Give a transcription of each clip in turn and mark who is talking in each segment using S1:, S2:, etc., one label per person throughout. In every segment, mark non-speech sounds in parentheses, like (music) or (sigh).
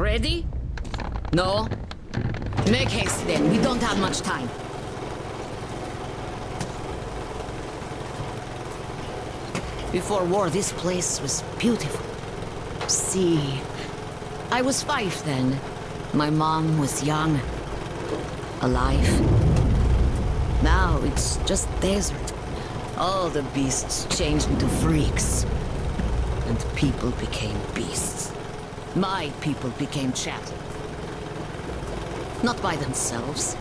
S1: Ready? No? Make haste then, we don't have much time. Before war, this place was beautiful. See, I was five then. My mom was young. Alive. Now it's just desert. All the beasts changed into freaks. And people became beasts. My people became chattel. Not by themselves.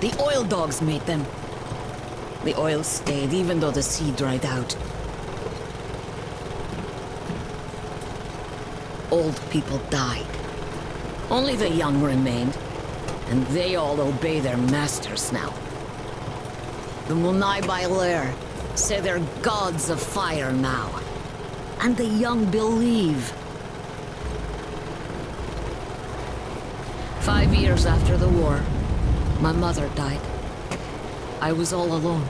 S1: The oil dogs made them. The oil stayed even though the sea dried out. Old people died. Only the young remained. And they all obey their masters now. The Munai Bailer say they're gods of fire now. And the young believe. Five years after the war, my mother died. I was all alone.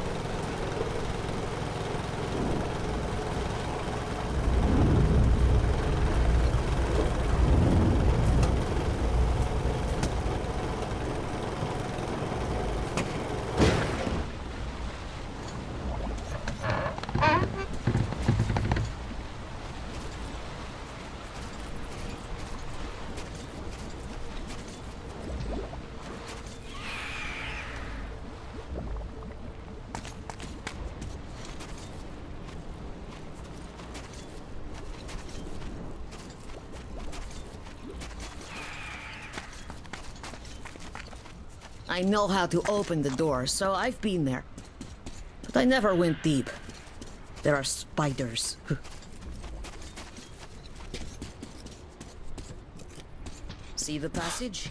S1: I know how to open the door, so I've been there. But I never went deep. There are spiders. (laughs) See the passage?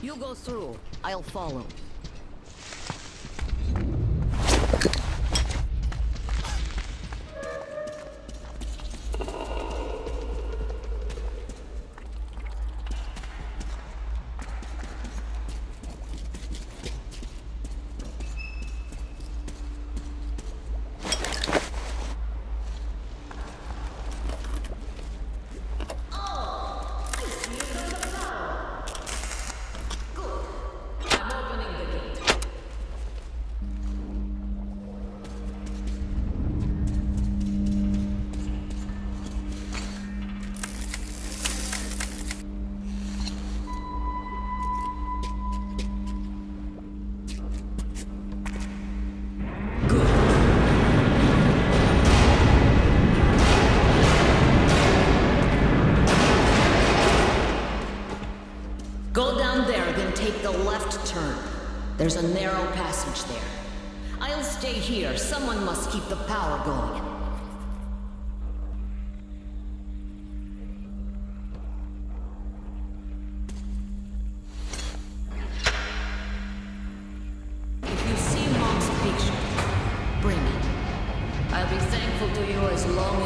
S1: You go through. I'll follow. A narrow passage there. I'll stay here. Someone must keep the power going. If you see Mom's picture, bring it. I'll be thankful to you as long as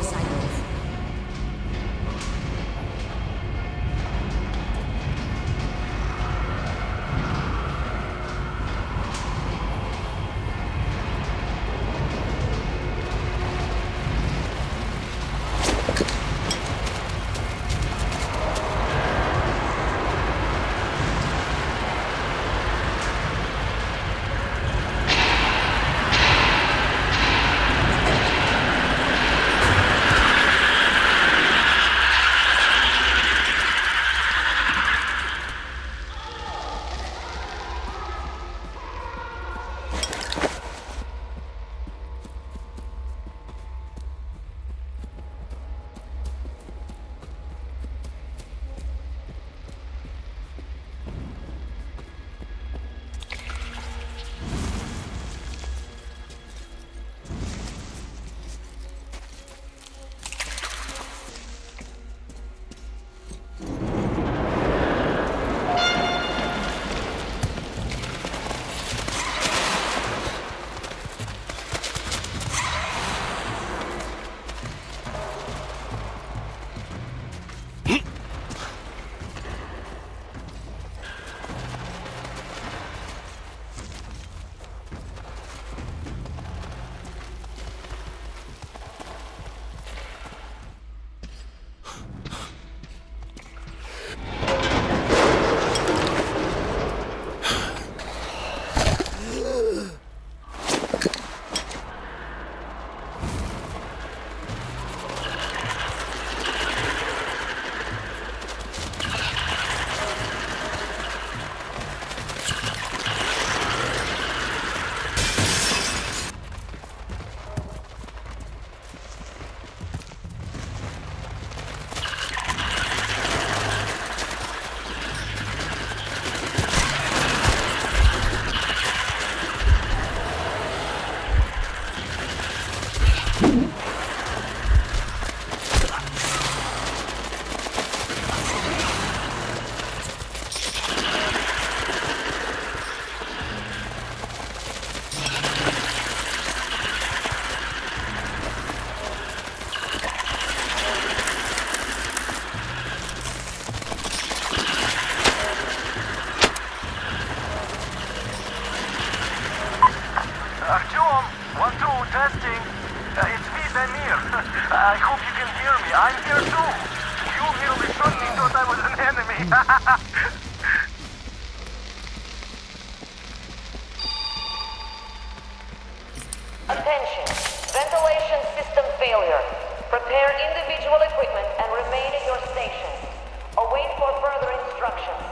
S2: Testing. Uh, it's me, Damir. (laughs) I hope you can hear me. I'm here too. You merely suddenly thought I was an enemy. (laughs)
S1: Attention. Ventilation system failure. Prepare individual equipment and remain at your station. Await for further instructions.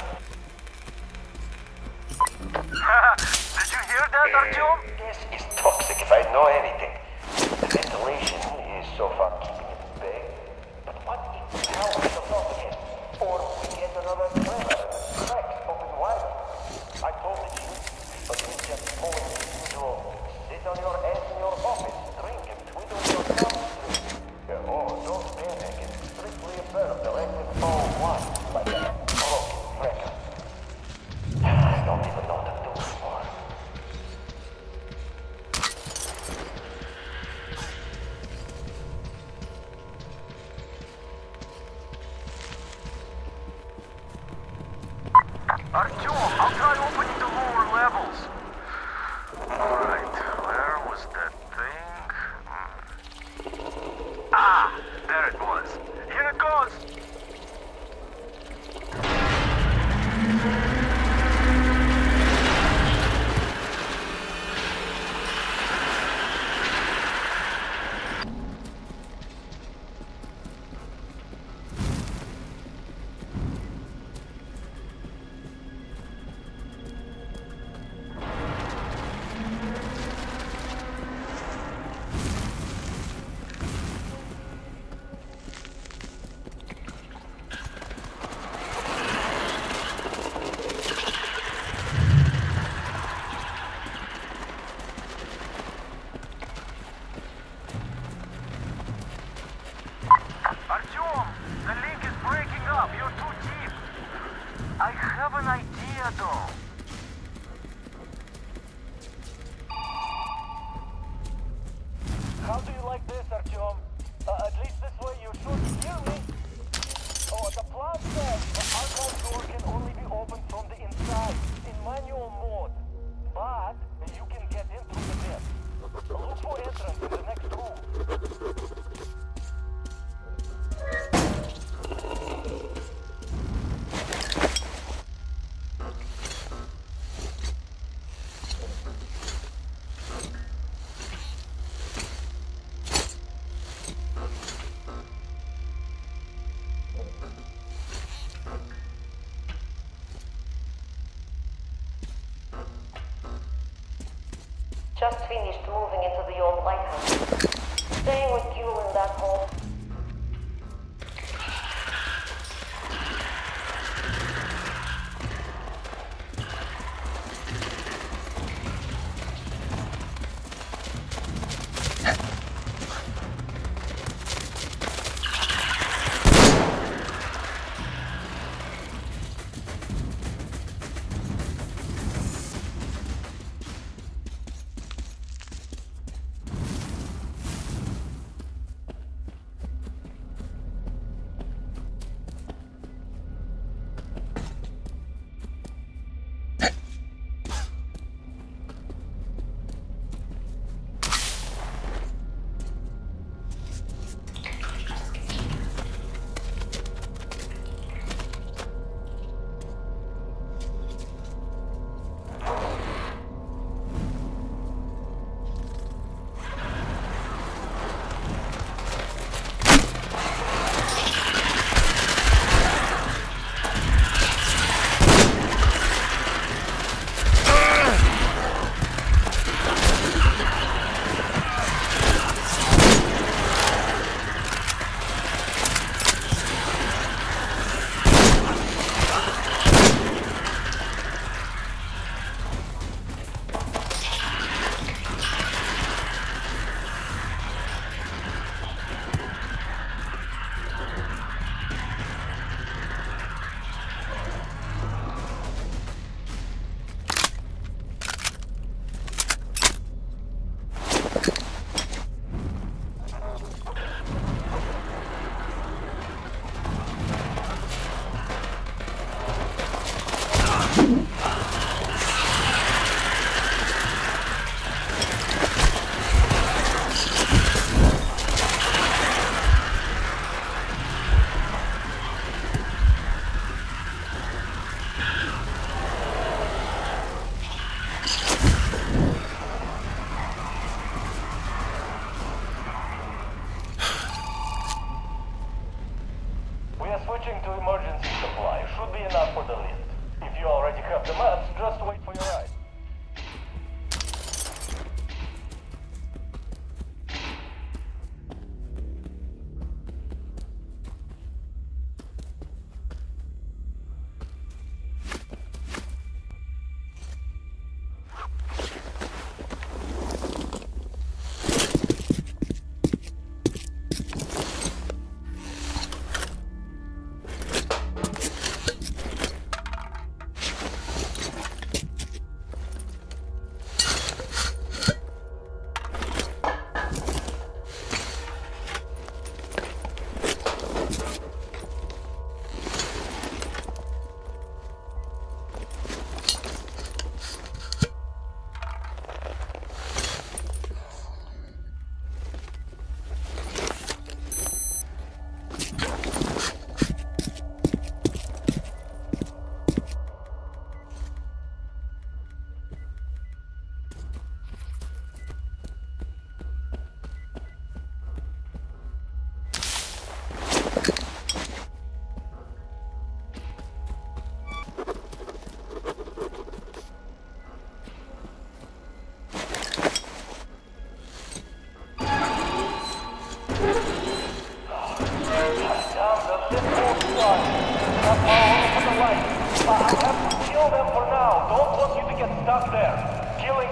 S1: (laughs)
S2: Did you hear that, Artyom?
S3: This is toxic if I know any. Артем,
S1: Алтай finished moving into the old lighthouse. Staying with you in that
S2: home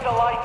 S2: the light.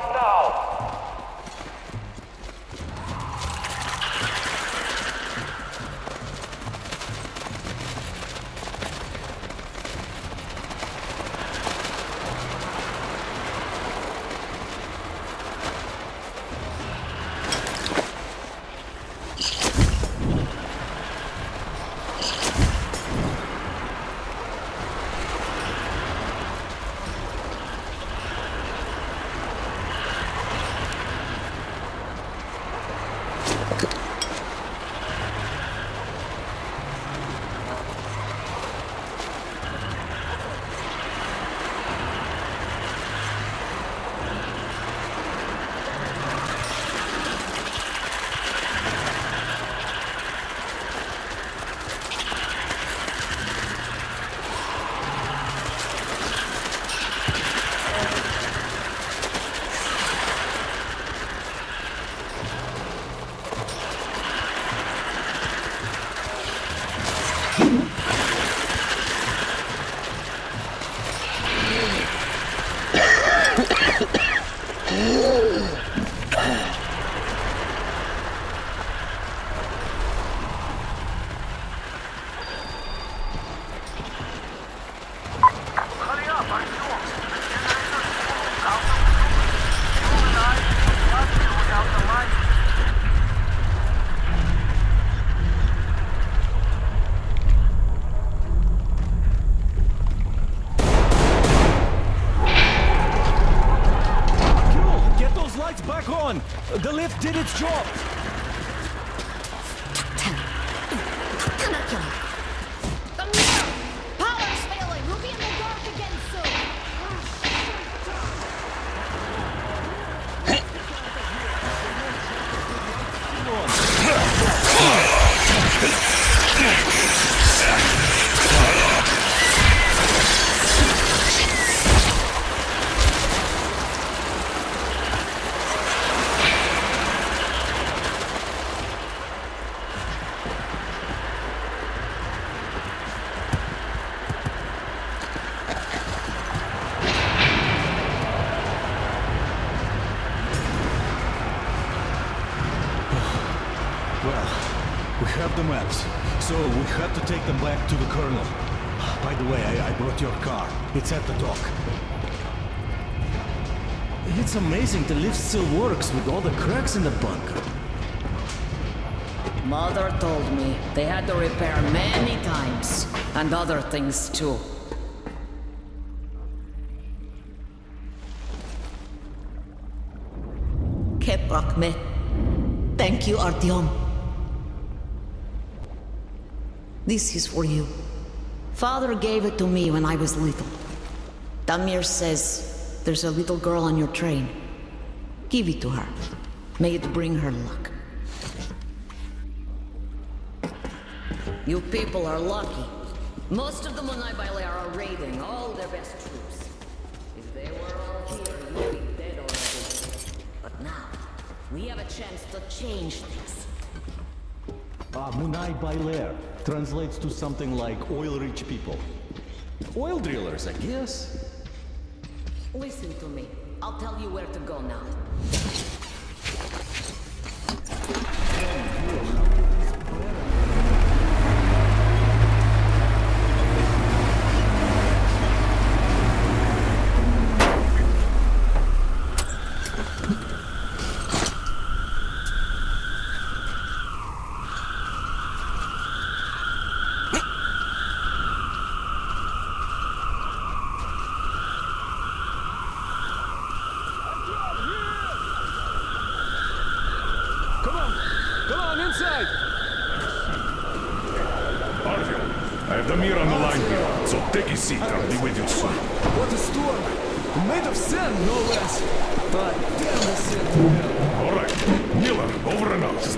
S3: Have so we have to take them back to the Colonel. By the way, I, I brought your car. It's at the dock. It's amazing the lift still works with all the cracks in the bunker.
S1: Mother told me they had to repair many times, and other things too. Keprakme. Thank you, Artyom. This is for you. Father gave it to me when I was little. Damir says there's a little girl on your train. Give it to her. May it bring her luck. You people are lucky. Most of the Munai Baile are raiding all their best troops. If they were all here, you'd be dead already. But now, we have a chance to change things.
S3: Ah, Munai Bailer translates to something like oil-rich people. Oil drillers, I guess.
S1: Listen to me. I'll tell you where to go now.
S3: Come on, inside!
S4: Artyom, I have the mirror on the line here, so take a seat. I'll be with you soon.
S3: What a storm! Made of sand, no less! But damn the sand!
S4: All right, Miller, over and out.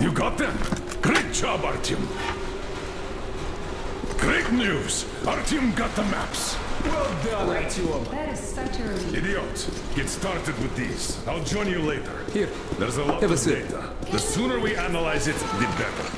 S4: You got them? Great job, Artyom. Great news! Artyom got the maps.
S3: Well done, Artyom!
S5: That is such a relief.
S4: Idiot, get started with these. I'll join you later.
S6: Here,
S4: There's a lot
S6: have a
S4: of
S6: sip.
S4: data. The sooner we analyze it, the better.